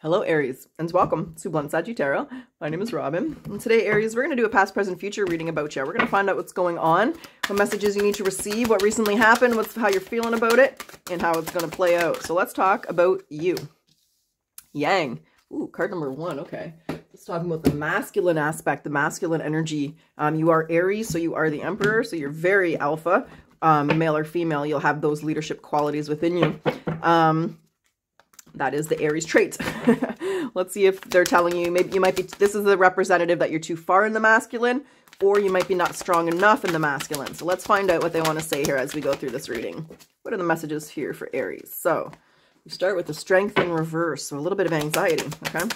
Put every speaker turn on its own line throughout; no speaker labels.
Hello, Aries, and welcome to Bluntsaggie Tarot. My name is Robyn, and today, Aries, we're going to do a past, present, future reading about you. We're going to find out what's going on, what messages you need to receive, what recently happened, what's how you're feeling about it, and how it's going to play out. So let's talk about you. Yang. Ooh, card number one. Okay. Let's talk about the masculine aspect, the masculine energy. Um, you are Aries, so you are the Emperor, so you're very alpha, um, male or female. You'll have those leadership qualities within you. Um, that is the Aries trait. Let's see if they're telling you, maybe you might be, this is the representative that you're too far in the masculine, or you might be not strong enough in the masculine. So let's find out what they want to say here as we go through this reading. What are the messages here for Aries? So we start with the strength in reverse, so a little bit of anxiety, okay?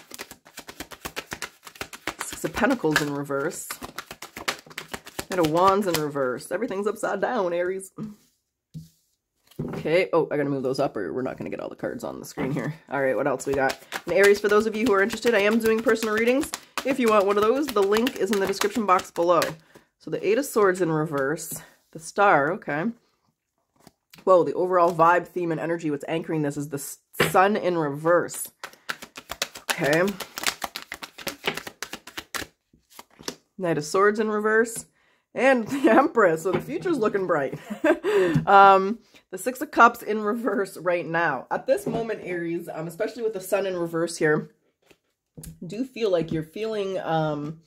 Six of Pentacles in reverse. And a Wands in reverse. Everything's upside down, Aries. Okay. Oh, I gotta move those up or we're not gonna get all the cards on the screen here. All right, what else we got? And Aries, for those of you who are interested, I am doing personal readings. If you want one of those, the link is in the description box below. So the Eight of Swords in reverse, the Star, okay. Whoa, the overall vibe, theme, and energy, what's anchoring this is the Sun in reverse. Okay. Knight of Swords in reverse. And the Empress, so the future's looking bright. um, the Six of Cups in reverse right now. At this moment, Aries, um, especially with the Sun in reverse here, do feel like you're feeling um,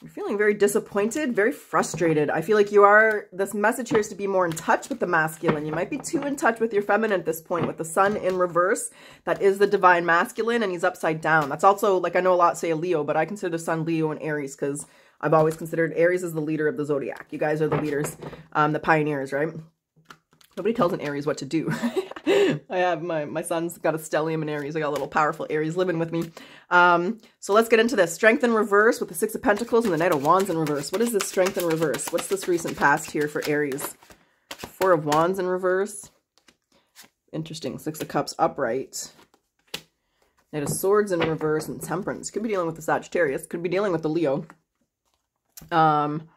you're feeling very disappointed, very frustrated. I feel like you are, this message here is to be more in touch with the masculine. You might be too in touch with your feminine at this point with the sun in reverse. That is the divine masculine and he's upside down. That's also, like I know a lot say a Leo, but I consider the sun Leo and Aries because I've always considered Aries as the leader of the zodiac. You guys are the leaders, um, the pioneers, right? Nobody tells an Aries what to do. I have my, my son's got a stellium in Aries. I got a little powerful Aries living with me. Um, so let's get into this. Strength in reverse with the Six of Pentacles and the Knight of Wands in reverse. What is this strength in reverse? What's this recent past here for Aries? Four of Wands in reverse. Interesting. Six of Cups upright. Knight of Swords in reverse and Temperance. Could be dealing with the Sagittarius. Could be dealing with the Leo. Um,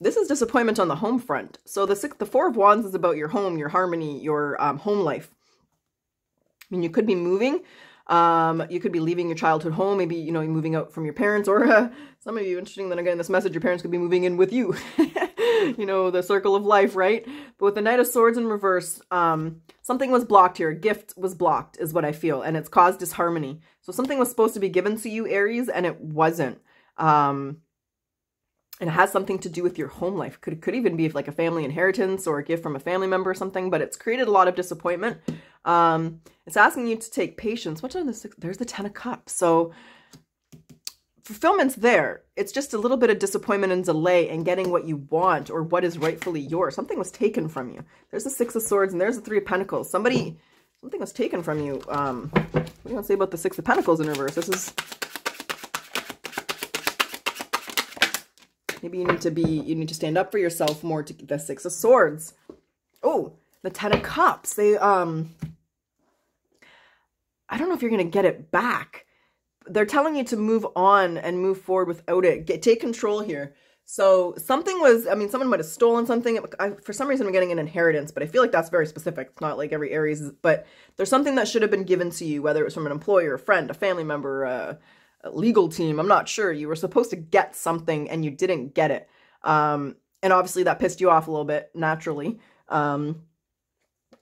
this is disappointment on the home front. So the six, the Four of Wands is about your home, your harmony, your um, home life. I mean, you could be moving. Um, you could be leaving your childhood home, maybe, you know, you're moving out from your parents, or uh, some of you, interesting that I'm getting this message, your parents could be moving in with you. you know, the circle of life, right? But with the Knight of Swords in reverse, um, something was blocked here. A gift was blocked, is what I feel, and it's caused disharmony. So something was supposed to be given to you, Aries, and it wasn't. Um, and it has something to do with your home life. Could could even be like a family inheritance or a gift from a family member or something, but it's created a lot of disappointment. Um, it's asking you to take patience. What's on the six? There's the Ten of Cups. So fulfillment's there. It's just a little bit of disappointment and delay in getting what you want or what is rightfully yours. Something was taken from you. There's the Six of Swords and there's the Three of Pentacles. Somebody, something was taken from you. Um, what do you want to say about the Six of Pentacles in reverse? This is Maybe you need to be, you need to stand up for yourself more to the Six of Swords. Oh, the Ten of Cups. They, um, I don't know if you're going to get it back. They're telling you to move on and move forward without it. Get, take control here. So something was, I mean, someone might have stolen something. I, for some reason, I'm getting an inheritance, but I feel like that's very specific. It's not like every Aries, but there's something that should have been given to you, whether it was from an employer, a friend, a family member, uh, legal team. I'm not sure. You were supposed to get something and you didn't get it. Um, and obviously that pissed you off a little bit naturally. Um,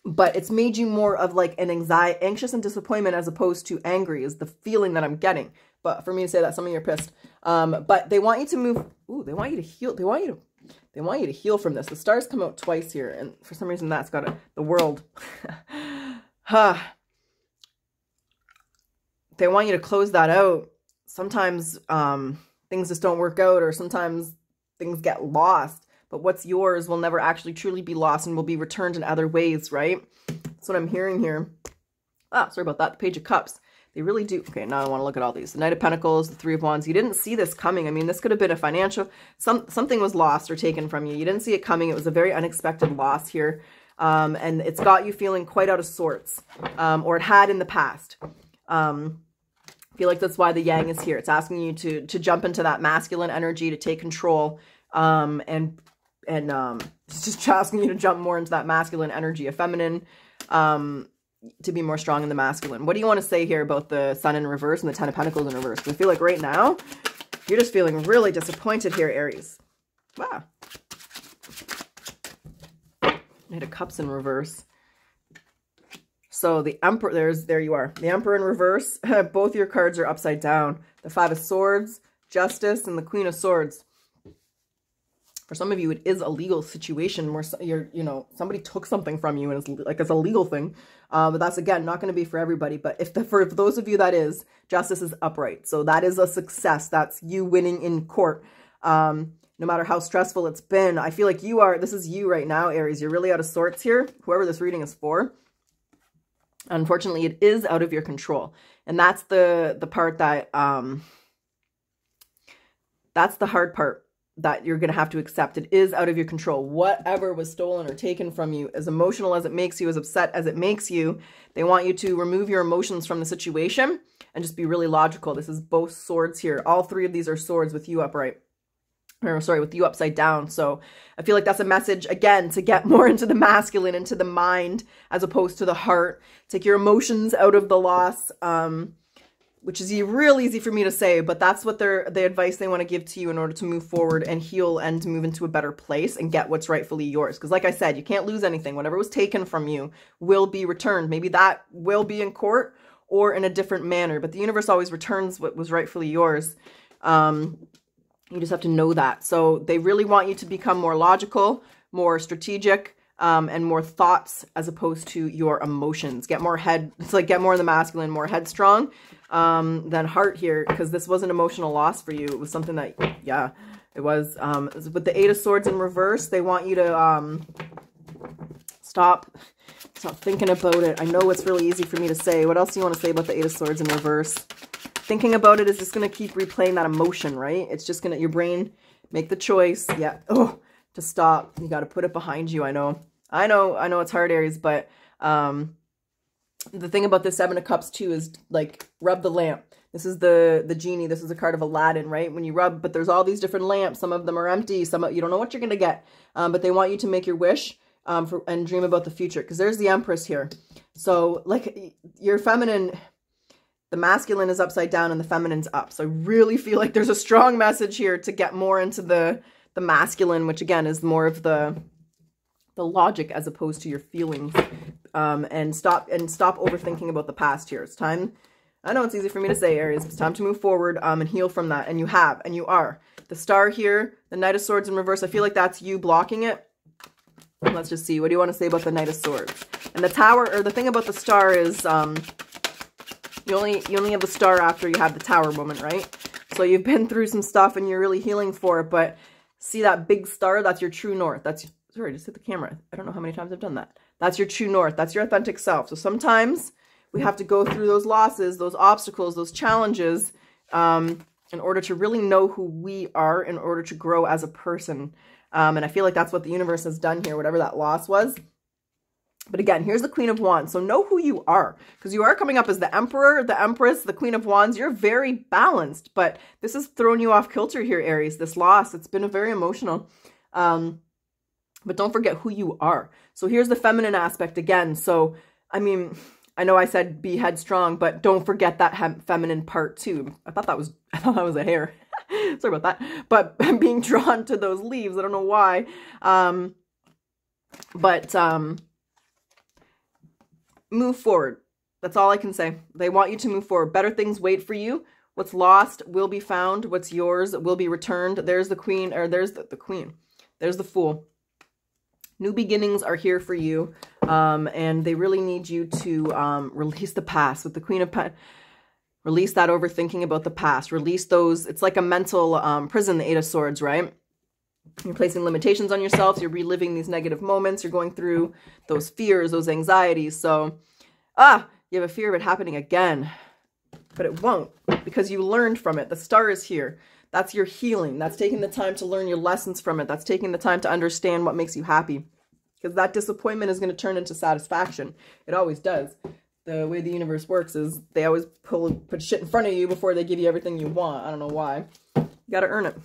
but it's made you more of like an anxiety, anxious and disappointment as opposed to angry is the feeling that I'm getting. But for me to say that, some of you are pissed. Um, but they want you to move. Ooh, they want you to heal. They want you to, they want you to heal from this. The stars come out twice here. And for some reason that's got the world. huh. They want you to close that out sometimes um, things just don't work out or sometimes things get lost. But what's yours will never actually truly be lost and will be returned in other ways, right? That's what I'm hearing here. Ah, sorry about that. The Page of Cups. They really do. Okay, now I want to look at all these. The Knight of Pentacles, the Three of Wands. You didn't see this coming. I mean, this could have been a financial... Some Something was lost or taken from you. You didn't see it coming. It was a very unexpected loss here. Um, and it's got you feeling quite out of sorts. Um, or it had in the past. Um, feel like that's why the yang is here. It's asking you to to jump into that masculine energy, to take control, um, and and um, it's just asking you to jump more into that masculine energy. A feminine, um, to be more strong in the masculine. What do you want to say here about the sun in reverse and the ten of pentacles in reverse? Because I feel like right now, you're just feeling really disappointed here, Aries. Wow. Knight of Cups in reverse. So the Emperor, there's, there you are. The Emperor in reverse. Both your cards are upside down. The Five of Swords, Justice, and the Queen of Swords. For some of you, it is a legal situation where you're, you know, somebody took something from you and it's like it's a legal thing. Uh, but that's again not going to be for everybody. But if the, for those of you that is, justice is upright. So that is a success. That's you winning in court. Um, no matter how stressful it's been. I feel like you are, this is you right now, Aries. You're really out of sorts here, whoever this reading is for. Unfortunately, it is out of your control. And that's the, the part that, um, that's the hard part that you're going to have to accept. It is out of your control. Whatever was stolen or taken from you, as emotional as it makes you, as upset as it makes you, they want you to remove your emotions from the situation and just be really logical. This is both swords here. All three of these are swords with you upright or sorry, with you upside down. So I feel like that's a message, again, to get more into the masculine, into the mind, as opposed to the heart. Take your emotions out of the loss, um, which is real easy for me to say, but that's what they're, the advice they want to give to you in order to move forward and heal and move into a better place and get what's rightfully yours. Because like I said, you can't lose anything. Whatever was taken from you will be returned. Maybe that will be in court or in a different manner, but the universe always returns what was rightfully yours. Um, you just have to know that. So they really want you to become more logical, more strategic, um, and more thoughts as opposed to your emotions. Get more head, it's like get more in the masculine, more headstrong um, than heart here because this was an emotional loss for you. It was something that, yeah, it was. Um, with the Eight of Swords in reverse, they want you to um, stop, stop thinking about it. I know it's really easy for me to say. What else do you want to say about the Eight of Swords in reverse? Thinking about it is just going to keep replaying that emotion, right? It's just going to, your brain, make the choice. Yeah. Oh, to stop. You got to put it behind you. I know. I know. I know it's hard, Aries, but um, the thing about the Seven of Cups, too, is like rub the lamp. This is the the genie. This is a card of Aladdin, right? When you rub, but there's all these different lamps. Some of them are empty. Some of, you don't know what you're going to get. Um, but they want you to make your wish um, for, and dream about the future. Because there's the Empress here. So, like, your feminine the masculine is upside down and the feminine's up. So I really feel like there's a strong message here to get more into the the masculine, which again is more of the the logic as opposed to your feelings. Um, and stop and stop overthinking about the past here. It's time. I know it's easy for me to say, Aries. It's time to move forward um, and heal from that. And you have, and you are. The star here, the Knight of Swords in reverse. I feel like that's you blocking it. Let's just see. What do you want to say about the Knight of Swords? And the Tower, or the thing about the star is, um, you only you only have the star after you have the tower moment, right? So you've been through some stuff and you're really healing for it, but see that big star? That's your true north. That's sorry, just hit the camera. I don't know how many times I've done that. That's your true north. That's your authentic self. So sometimes we have to go through those losses, those obstacles, those challenges, um, in order to really know who we are, in order to grow as a person. Um, and I feel like that's what the universe has done here, whatever that loss was. But again, here's the Queen of Wands. So know who you are because you are coming up as the Emperor, the Empress, the Queen of Wands. You're very balanced, but this has thrown you off kilter here, Aries. This loss, it's been a very emotional. Um, but don't forget who you are. So here's the feminine aspect again. So, I mean, I know I said be headstrong, but don't forget that feminine part too. I thought that was, I thought that was a hair. Sorry about that. But I'm being drawn to those leaves, I don't know why. Um, but, um, move forward. That's all I can say. They want you to move forward. Better things wait for you. What's lost will be found. What's yours will be returned. There's the queen, or there's the, the queen. There's the fool. New beginnings are here for you, um, and they really need you to um, release the past. With the Queen of Pentacles, release that overthinking about the past. Release those. It's like a mental um, prison, the Eight of Swords, right? You're placing limitations on yourself. You're reliving these negative moments. You're going through those fears, those anxieties. So, ah, you have a fear of it happening again. But it won't because you learned from it. The star is here. That's your healing. That's taking the time to learn your lessons from it. That's taking the time to understand what makes you happy. Because that disappointment is going to turn into satisfaction. It always does. The way the universe works is they always pull put shit in front of you before they give you everything you want. I don't know why. You got to earn it.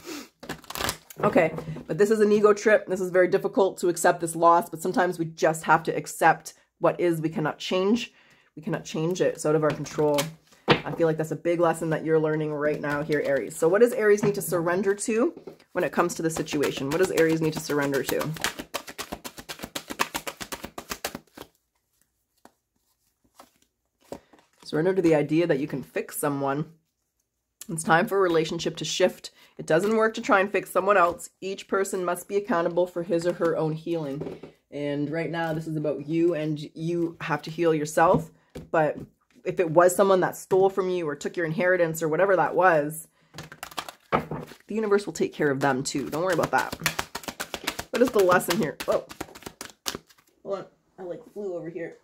Okay, but this is an ego trip. This is very difficult to accept this loss, but sometimes we just have to accept what is we cannot change. We cannot change it. It's out of our control. I feel like that's a big lesson that you're learning right now here, Aries. So what does Aries need to surrender to when it comes to the situation? What does Aries need to surrender to? Surrender to the idea that you can fix someone. It's time for a relationship to shift. It doesn't work to try and fix someone else. Each person must be accountable for his or her own healing. And right now, this is about you and you have to heal yourself. But if it was someone that stole from you or took your inheritance or whatever that was, the universe will take care of them too. Don't worry about that. What is the lesson here? Oh, hold on. I like flew over here.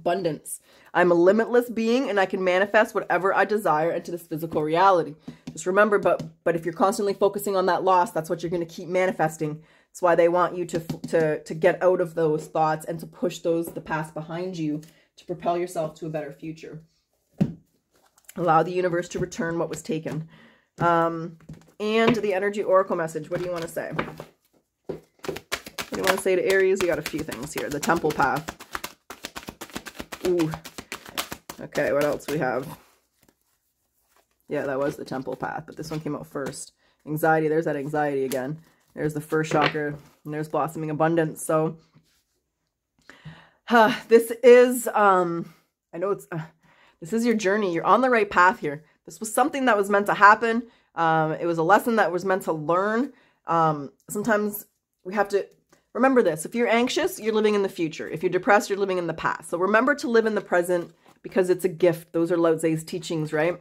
Abundance. I'm a limitless being and I can manifest whatever I desire into this physical reality. Just remember, but but if you're constantly focusing on that loss, that's what you're going to keep manifesting. That's why they want you to to to get out of those thoughts and to push those the past behind you to propel yourself to a better future. Allow the universe to return what was taken. Um, and the energy oracle message. What do you want to say? What do you want to say to Aries? You got a few things here. The temple path. Ooh. Okay, what else we have? Yeah, that was the temple path, but this one came out first. Anxiety, there's that anxiety again. There's the first chakra, and there's blossoming abundance. So uh, this is, um, I know it's, uh, this is your journey. You're on the right path here. This was something that was meant to happen. Um, it was a lesson that was meant to learn. Um, sometimes we have to remember this. If you're anxious, you're living in the future. If you're depressed, you're living in the past. So remember to live in the present because it's a gift. Those are Lao Tzu's teachings, right?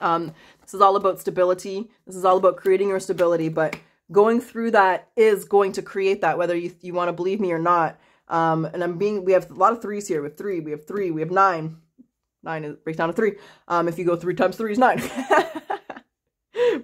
Um, this is all about stability. This is all about creating your stability, but going through that is going to create that, whether you, you want to believe me or not. Um, and I'm being, we have a lot of threes here. Have three, we have three, we have nine. Nine is, breaks down to three. Um, if you go three times three is nine.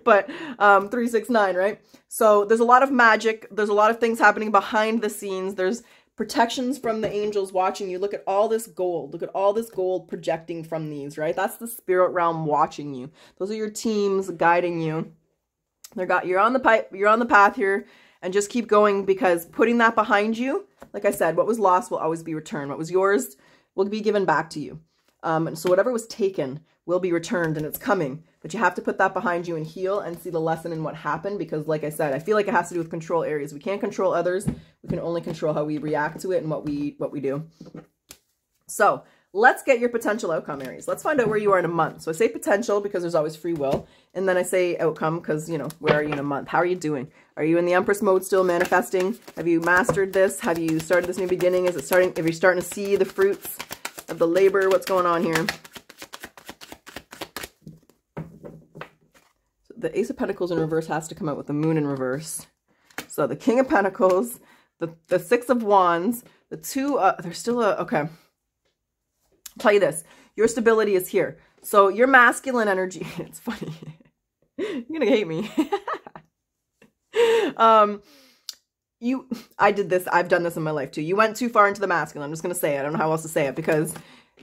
but um, three, six, nine, right? So there's a lot of magic. There's a lot of things happening behind the scenes. There's protections from the angels watching you. Look at all this gold. Look at all this gold projecting from these, right? That's the spirit realm watching you. Those are your teams guiding you. They're got you're on the pipe, you're on the path here, and just keep going because putting that behind you like I said, what was lost will always be returned. What was yours will be given back to you. Um, and so whatever was taken will be returned and it's coming. But you have to put that behind you and heal and see the lesson in what happened because like I said, I feel like it has to do with control areas. We can't control others. We can only control how we react to it and what we what we do. So let's get your potential outcome areas. Let's find out where you are in a month. So I say potential because there's always free will. And then I say outcome because, you know, where are you in a month? How are you doing? Are you in the Empress mode still manifesting? Have you mastered this? Have you started this new beginning? Is it starting? Are you're starting to see the fruits of the labor? What's going on here? The Ace of Pentacles in reverse has to come out with the Moon in reverse. So the King of Pentacles, the, the Six of Wands, the two, uh, there's still a, okay. Tell you this, your stability is here. So your masculine energy, it's funny. You're going to hate me. um, you, I did this, I've done this in my life too. You went too far into the masculine. I'm just going to say it. I don't know how else to say it because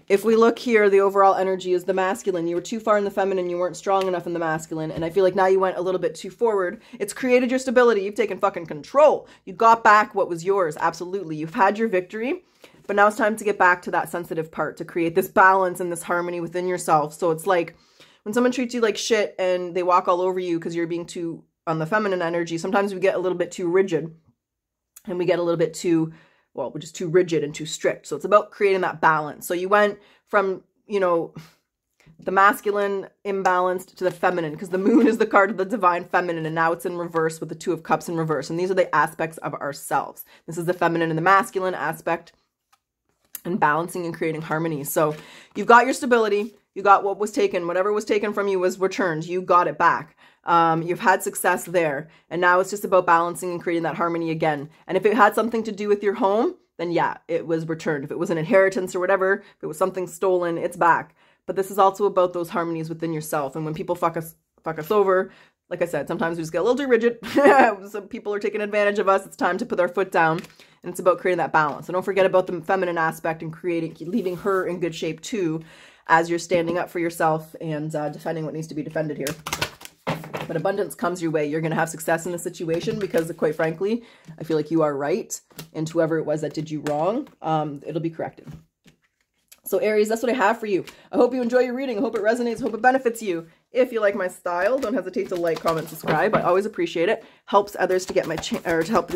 if we look here, the overall energy is the masculine. You were too far in the feminine. You weren't strong enough in the masculine. And I feel like now you went a little bit too forward. It's created your stability. You've taken fucking control. You got back what was yours. Absolutely. You've had your victory. But now it's time to get back to that sensitive part to create this balance and this harmony within yourself. So it's like when someone treats you like shit and they walk all over you because you're being too on the feminine energy, sometimes we get a little bit too rigid and we get a little bit too, well, which is too rigid and too strict. So it's about creating that balance. So you went from, you know, the masculine imbalanced to the feminine because the moon is the card of the divine feminine and now it's in reverse with the two of cups in reverse. And these are the aspects of ourselves. This is the feminine and the masculine aspect and balancing and creating harmony. So you've got your stability. You got what was taken. Whatever was taken from you was returned. You got it back. Um, you've had success there. And now it's just about balancing and creating that harmony again. And if it had something to do with your home, then yeah, it was returned. If it was an inheritance or whatever, if it was something stolen, it's back. But this is also about those harmonies within yourself. And when people fuck us fuck us over, like I said, sometimes we just get a little too rigid. Some people are taking advantage of us. It's time to put our foot down. And it's about creating that balance. So don't forget about the feminine aspect and creating, leaving her in good shape too, as you're standing up for yourself and uh, defending what needs to be defended here. But abundance comes your way. You're going to have success in the situation because, quite frankly, I feel like you are right. And whoever it was that did you wrong, um, it'll be corrected. So Aries, that's what I have for you. I hope you enjoy your reading. I hope it resonates. I hope it benefits you. If you like my style, don't hesitate to like, comment, subscribe. I always appreciate it. Helps others to get my or to help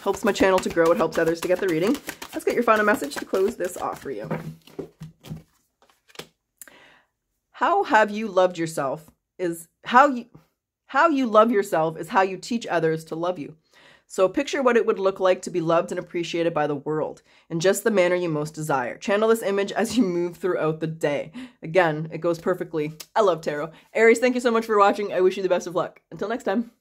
helps my channel to grow. It helps others to get the reading. Let's get your final message to close this off for you. How have you loved yourself is how you how you love yourself is how you teach others to love you. So picture what it would look like to be loved and appreciated by the world in just the manner you most desire. Channel this image as you move throughout the day. Again, it goes perfectly. I love tarot. Aries, thank you so much for watching. I wish you the best of luck. Until next time.